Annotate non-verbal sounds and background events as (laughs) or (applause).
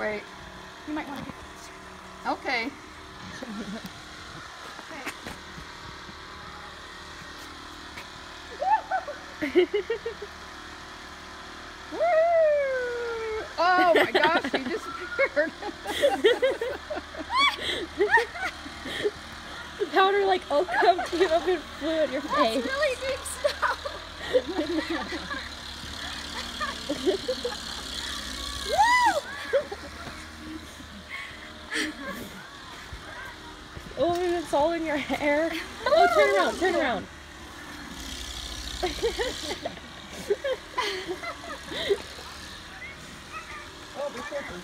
Wait. You might want to get Okay. (laughs) Woo! Oh my (laughs) gosh, he disappeared. The powder like all come came up and flew in your face. really big snow. (laughs) Oh, and it's all in your hair. (laughs) Oh, turn around, turn around. (laughs) oh, be careful.